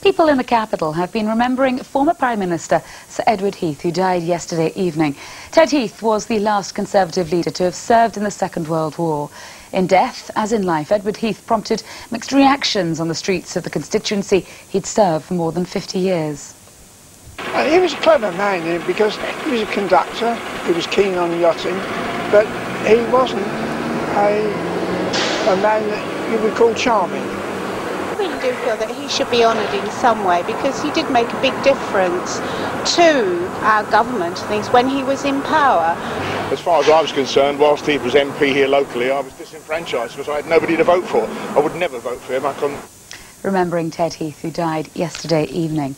People in the capital have been remembering former Prime Minister Sir Edward Heath, who died yesterday evening. Ted Heath was the last Conservative leader to have served in the Second World War. In death, as in life, Edward Heath prompted mixed reactions on the streets of the constituency he'd served for more than 50 years. Uh, he was a clever man because he was a conductor, he was keen on yachting, but he wasn't a, a man that you would call charming really do feel that he should be honoured in some way because he did make a big difference to our government things when he was in power. As far as I was concerned, whilst he was MP here locally, I was disenfranchised because I had nobody to vote for. I would never vote for him. I couldn't. Remembering Ted Heath, who died yesterday evening.